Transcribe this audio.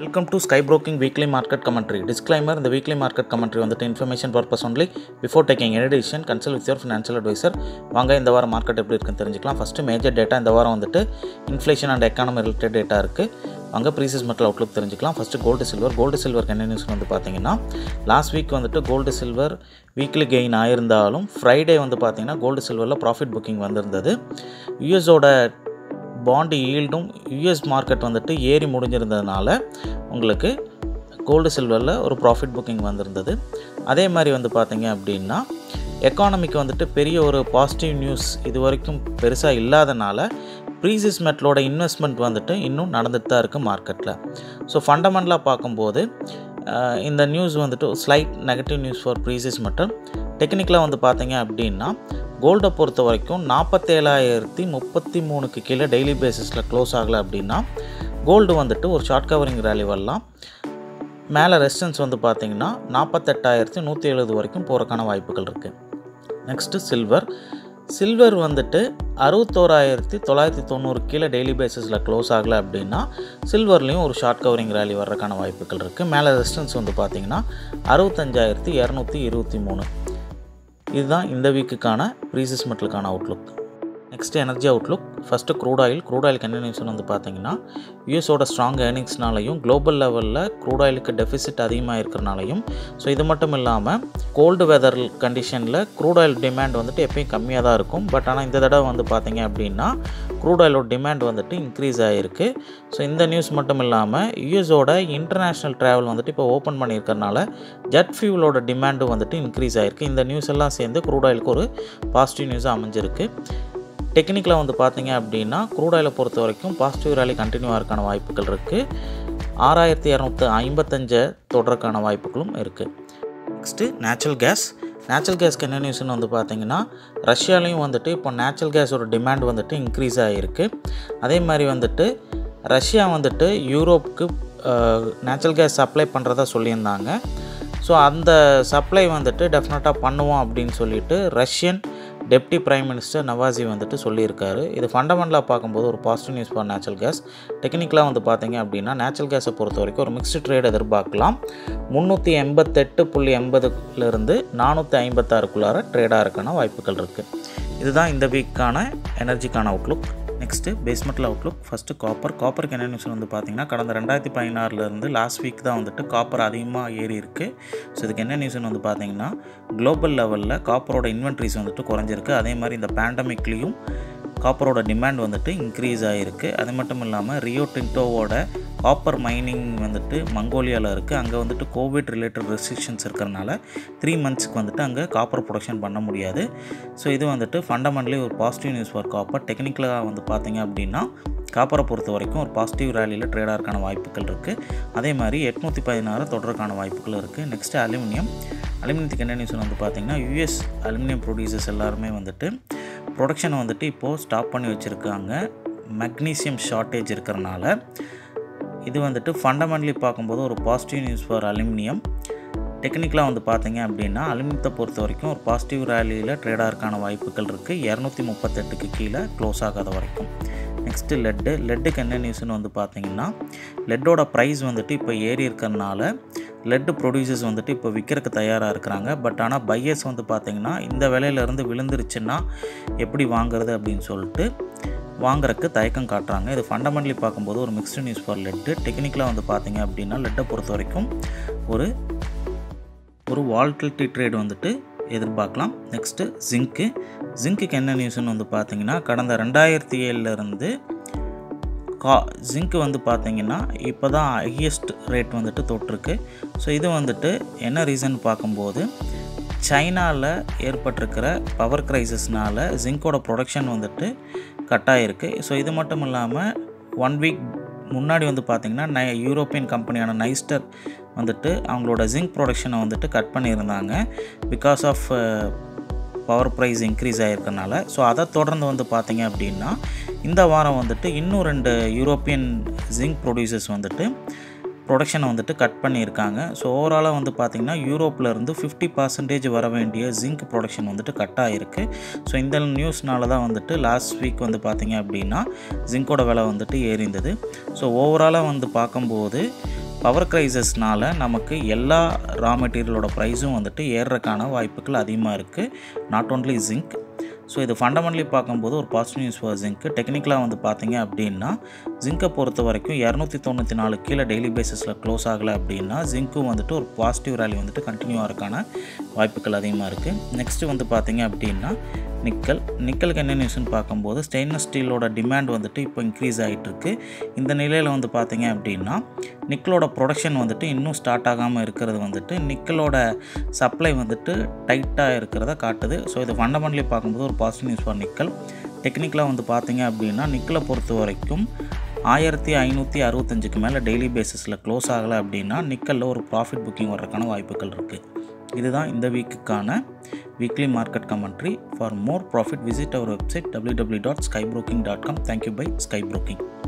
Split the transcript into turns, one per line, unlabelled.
Welcome to sky broking weekly market commentary disclaimer இந்த weekly market commentary வந்துட்டு information purpose only before taking any decision consult with your financial advisor வாங்க இந்த வாரம் market எப்படி இருக்குன்னு தெரிஞ்சுக்கலாம். ஃபஸ்ட்டு மேஜர் டேட்டா இந்த வாரம் வந்துட்டு inflation and economy related data இருக்குது வாங்க ப்ரீசஸ் மெட்டல் அவுட்லுக் தெரிஞ்சுக்கலாம். First gold silver gold silver என்ன நியூஸ் வந்து பார்த்தீங்கன்னா லாஸ்ட் வீக் வந்துட்டு கோல்டு சில்வர் வீக்லி கெயின் ஆயிருந்தாலும் ஃப்ரைடே வந்து பார்த்தீங்கன்னா கோல்டு சில்வரில் ப்ராஃபிட் புக்கிங் வந்திருந்தது. யூஎஸோட பாண்டு ஈல்டும் யூஎஸ் மார்க்கெட் வந்துட்டு ஏறி முடிஞ்சிருந்ததுனால உங்களுக்கு கோல்டு சில்வரில் ஒரு ப்ராஃபிட் புக்கிங் வந்திருந்தது. அதே மாதிரி வந்து பார்த்தீங்க அப்படின்னா எக்கானமிக்கு வந்துட்டு பெரிய ஒரு பாசிட்டிவ் நியூஸ் இது வரைக்கும் பெருசாக இல்லாதனால ப்ரீசிஸ் மெட்டலோட இன்வெஸ்ட்மெண்ட் வந்துட்டு இன்னும் நடந்துட்டு தான் இருக்குது மார்க்கெட்டில் ஸோ ஃபண்டமெண்டலாக பார்க்கும்போது இந்த நியூஸ் வந்துட்டு slight negative news for precious metal டெக்னிக்கலாக வந்து பார்த்தீங்க அப்படின்னா கோல்டை பொறுத்த வரைக்கும் நாற்பத்தேழாயிரத்தி முப்பத்தி மூணுக்கு கீழே டெய்லி பேசிஸில் க்ளோஸ் ஆகலை அப்படின்னா கோல்டு வந்துட்டு ஒரு ஷார்ட் கவரிங் ரேலி வரலாம். மேலே ரெசிஸ்டன்ஸ் வந்து பார்த்தீங்கன்னா நாற்பத்தெட்டாயிரத்தி நூற்றி எழுபது வரைக்கும் போகிறக்கான வாய்ப்புகள் இருக்குது நெக்ஸ்ட்டு சில்வர் சில்வர் வந்துட்டு அறுபத்தோராயிரத்தி தொள்ளாயிரத்தி தொண்ணூறு கீழே டெய்லி பேசிஸில் க்ளோஸ் ஆகலை அப்படின்னா சில்வர்லேயும் ஒரு ஷார்ட் கவரிங் ரேலி வர்றதுக்கான வாய்ப்புகள் இருக்குது மேலே ரெசிஸ்டன்ஸ் வந்து பார்த்திங்கன்னா அறுபத்தஞ்சாயிரத்தி இரநூத்தி இருபத்தி மூணு. இதுதான் இந்த வீக்குக்கான precious மெட்டலுக்கான outlook next energy outlook first crude oil crude ஆயிலுக்கு என்ன நியூஸ் வந்து பார்த்தீங்கன்னா யூஎஸோட ஸ்ட்ராங் ஏர்னிங்ஸ்னாலையும் குளோபல் லெவலில் க்ரூட் ஆயிலுக்கு டெஃபிசிட் அதிகமாக இருக்கிறனாலையும் ஸோ இது மட்டும் இல்லாமல் கோல்டு வெதர் கண்டிஷனில் க்ரூட் ஆயில் டிமாண்ட் வந்துட்டு எப்பயும் கம்மியாக தான் இருக்கும். பட் ஆனால் இந்த தடவை வந்து பார்த்தீங்க அப்படின்னா க்ரூட் ஆயிலோட டிமாண்ட் வந்துட்டு இன்க்ரீஸ் ஆகிருக்கு ஸோ இந்த நியூஸ் மட்டும் இல்லாமல் யூஎஸோட இன்டர்நேஷ்னல் ட்ராவல் வந்துட்டு இப்போ ஓப்பன் பண்ணியிருக்கறனால ஜெட் ஃபியூலோட டிமாண்டும் வந்துட்டு இன்க்ரீஸ் ஆகிருக்கு இந்த நியூஸ் எல்லாம் சேர்ந்து க்ரூட் ஆயிலுக்கு ஒரு பாசிட்டிவ் நியூஸாக அமைஞ்சிருக்கு. டெக்னிக்கலாக வந்து பார்த்தீங்க அப்படின்னா க்ரூட் ஆயிலை பொறுத்த வரைக்கும் பாசிட்டிவ் ரேலி கண்டினியூ ஆகிறதுக்கான வாய்ப்புகள் இருக்குது ஆறாயிரத்தி இரநூத்தி ஐம்பத்தஞ்சை தொடர்றதுக்கான வாய்ப்புகளும் இருக்குது நெக்ஸ்ட்டு நேச்சுரல் கேஸ் நேச்சுரல் கேஸ்க்கு என்ன நியூஸ்னு வந்து பார்த்திங்கன்னா ரஷ்யாலையும் வந்துட்டு இப்போ நேச்சுரல் கேஸோட டிமாண்ட் வந்துட்டு இன்க்ரீஸ் ஆகிருக்கு அதே மாதிரி வந்துட்டு ரஷ்யா வந்துட்டு யூரோப்புக்கு நேச்சுரல் கேஸ் சப்ளை பண்ணுறதா சொல்லியிருந்தாங்க. ஸோ அந்த சப்ளை வந்துட்டு டெஃபினட்டாக பண்ணுவோம் அப்படின்னு சொல்லிட்டு ரஷ்யன் டெப்டி பிரைம் மினிஸ்டர் நவாசி வந்துட்டு சொல்லியிருக்காரு. இது ஃபண்டமெண்டலாக பார்க்கும்போது ஒரு positive news for natural gas டெக்னிக்கலாக வந்து பார்த்தீங்க அப்படின்னா நேச்சுரல் கேஸை பொறுத்த வரைக்கும் ஒரு மிக்ஸ்டு ட்ரேட் எதிர்பார்க்கலாம். முந்நூற்றி எண்பத்தெட்டு புள்ளி எண்பதுலேருந்து நானூற்றி ஐம்பத்தாறுக்குள்ளார ட்ரேடாக இருக்கான வாய்ப்புகள் இருக்குது இதுதான் இந்த வீக்கான எனர்ஜிக்கான outlook next base metal outlook first copper காப்பருக்கு என்ன நியூஸ் வந்து பார்த்தீங்கன்னா கடந்த ரெண்டாயிரத்தி பதினாறுலேருந்து லாஸ்ட் வீக் தான் வந்துட்டு காப்பர் அதிகமாக ஏறி இருக்குது ஸோ இதுக்கு என்ன நியூஸ்னு வந்து பார்த்தீங்கன்னா குளோபல் லெவலில் காப்பரோட இன்வென்ட்ரிஸ் வந்துட்டு குறைஞ்சிருக்கு. அதே மாதிரி இந்த பேண்டமிக்லேயும் காப்பரோட டிமாண்ட் வந்துட்டு இன்க்ரீஸ் ஆகிருக்கு அது மட்டும் இல்லாமல் ரியோ டின்டோவோட காப்பர் மைனிங் வந்துட்டு மங்கோலியாவில் இருக்குது அங்கே வந்துட்டு கோவிட் ரிலேட்டட் ரெஸ்ட்ரிக்ஷன்ஸ் இருக்கிறனால த்ரீ மந்த்ஸ்க்கு வந்துட்டு அங்கே காப்பர் ப்ரொடக்ஷன் பண்ண முடியாது. ஸோ இது வந்துட்டு ஃபண்டமெண்டலி ஒரு பாசிட்டிவ் நியூஸ் ஃபார் காப்பர் டெக்னிக்கலாக வந்து பார்த்தீங்க அப்படின்னா காப்பரை பொறுத்த வரைக்கும் ஒரு பாசிட்டிவ் ரேலியில் ட்ரேடாருக்கான வாய்ப்புகள் இருக்குது அதே மாதிரி எட்நூற்றி பதினாறு தொடர்க்கான வாய்ப்புகள் இருக்குது நெக்ஸ்ட்டு அலுமினியம் அலுமினியத்துக்கு என்ன நியூஸ் வந்து பார்த்திங்கன்னா யூஎஸ் அலுமினியம் ப்ரொடியூசர்ஸ் எல்லாருமே வந்துட்டு ப்ரொடக்ஷனை வந்துட்டு இப்போது ஸ்டாப் பண்ணி வச்சுருக்காங்க. மெக்னீசியம் ஷார்ட்டேஜ் இருக்கிறனால. இது வந்துட்டு ஃபண்டமெண்டலி பார்க்கும்போது ஒரு பாசிட்டிவ் நியூஸ் ஃபார் அலுமினியம் டெக்னிக்கலாக வந்து பார்த்தீங்க அப்படின்னா அலுமினியத்தை பொறுத்த வரைக்கும் ஒரு பாசிட்டிவ் ரேலியில் ட்ரேடாருக்கான வாய்ப்புகள் இருக்குது இரநூத்தி முப்பத்தெட்டுக்கு கீழே க்ளோஸ் ஆகாத வரைக்கும். நெக்ஸ்ட்டு லெட்டு லெட்டுக்கு என்ன நியூஸ்னு வந்து பார்த்தீங்கன்னா லெட்டோட ப்ரைஸ் வந்துட்டு இப்போ ஏறி இருக்கிறனால லெட்டு ப்ரொடியூசர்ஸ் வந்துட்டு இப்போ விற்கிறதுக்கு தயாராக இருக்கிறாங்க. பட் ஆனால் பையர்ஸ் வந்து பார்த்திங்கன்னா இந்த விலையிலேருந்து விழுந்துருச்சுன்னா எப்படி வாங்குறது அப்படின்னு சொல்லிட்டு வாங்குறக்கு தயக்கம் காட்டுறாங்க. இது ஃபண்டமெண்டலி பார்க்கும்போது ஒரு மிக்ஸ்டு நியூஸ் ஃபார் லெட்டு டெக்னிக்கலாக வந்து பார்த்திங்க அப்படின்னா லெட்டை பொறுத்த வரைக்கும் ஒரு ஒரு வால்டிலிட்டி ட்ரேட் வந்துட்டு எதிர்பார்க்கலாம். நெக்ஸ்ட்டு ஜிங்க்கு ஜிங்க்குக்கு என்ன நியூஸ்னு வந்து பார்த்தீங்கன்னா கடந்த ரெண்டாயிரத்தி ஏழுலேருந்து கா ஜிங்க் வந்து பார்த்தீங்கன்னா இப்போ தான் ஹையஸ்ட் ரேட் வந்துட்டு தொட்டிருக்கு. ஸோ இது வந்துட்டு என்ன ரீசன் பார்க்கும்போது சைனாவில் ஏற்பட்டிருக்கிற பவர் க்ரைசஸ்னால் ஜிங்கோட ப்ரொடக்ஷன் வந்துட்டு கட்டாயிருக்கு ஸோ இது மட்டும் இல்லாமல் ஒன் வீக் முன்னாடி வந்து பார்த்திங்கன்னா நை யூரோப்பியன் கம்பெனியான நைஸ்டர் வந்துட்டு அவங்களோட ஜிங்க் ப்ரொடக்ஷனை வந்துட்டு கட் பண்ணியிருந்தாங்க. Because of power price increase ஆகிருக்கனால so அதை தொடர்ந்து வந்து பார்த்தீங்க அப்படின்னா இந்த வாரம் வந்துட்டு இன்னும் ரெண்டு யூரோப்பியன் ஜிங்க் ப்ரொடியூசர்ஸ் வந்துட்டு ப்ரொடக்ஷனை வந்துட்டு கட் பண்ணியிருக்காங்க. ஸோ ஓவராலாக வந்து பார்த்திங்கன்னா யூரோப்பில் இருந்து ஃபிஃப்டி பர்சன்டேஜ் வர வேண்டிய ஜிங்க் ப்ரொடக்ஷன் வந்துட்டு கட் ஆகிருக்கு ஸோ இந்த நியூஸ்னால தான் வந்துட்டு லாஸ்ட் வீக் வந்து பார்த்திங்க அப்படின்னா ஜிங்கோட விலை வந்துட்டு ஏறிந்தது. ஸோ ஓவராலாக வந்து பார்க்கும்போது பவர் க்ரைசஸ்னால் நமக்கு எல்லா ரா மெட்டீரியலோட ப்ரைஸும் வந்துட்டு ஏறுறதுக்கான வாய்ப்புகள் அதிகமாக இருக்குது நாட் ஓன்லி ஜிங்க் ஸோ இது ஃபண்டமெண்டலி பார்க்கும்போது ஒரு பாசிட்டிவ் நியூஸ் ஃபார் ஜிங்க்கு டெக்னிக்கலாக வந்து பார்த்தீங்க அப்படின்னா ஜிங்கை பொறுத்த வரைக்கும் இரநூத்தி தொண்ணூற்றி நாலு கீழே டெய்லி பேசிஸில் க்ளோஸ் ஆகலை அப்படின்னா ஜிங்க்கும் வந்துட்டு ஒரு பாசிட்டிவ் ரேலி வந்துட்டு கண்டினியூ ஆகிறதுக்கான வாய்ப்புகள் அதிகமாக இருக்குது நெக்ஸ்ட்டு வந்து பார்த்தீங்க அப்படின்னா நிக்கல். நிக்கலுக்கு என்ன நியூஸ்னு பார்க்கும்போது ஸ்டெயின்லெஸ் ஸ்டீலோட டிமாண்ட் வந்துட்டு இப்போ இன்க்ரீஸ் ஆகிட்டுருக்கு இந்த நிலையில் வந்து பார்த்தீங்க அப்படின்னா நிக்கலோட ப்ரொடக்ஷன் வந்துட்டு இன்னும் ஸ்டார்ட் ஆகாமல் இருக்கிறது வந்துட்டு நிக்கலோட சப்ளை வந்துட்டு டைட்டாக இருக்கிறத காட்டுது. ஸோ இது ஃபண்டமெண்டலி பார்க்கும்போது ஒரு பாசிட்டிவ் நியூஸ் ஃபார் நிக்கல். டெக்னிக்கலாக வந்து பார்த்தீங்க அப்படின்னா நிக்கலை பொறுத்த வரைக்கும் ஆயிரத்தி ஐநூற்றி அறுபத்தஞ்சுக்கு மேலே டெய்லி பேசிஸில் க்ளோஸ் ஆகலை அப்படின்னா நிக்கலில் ஒரு ப்ராஃபிட் புக்கிங் வர்றதுக்கான வாய்ப்புகள் இருக்குது இதுதான் இந்த வீக்குக்கான weekly market commentary. For more profit, visit our website www.skybroking.com. Thank you by Skybroking.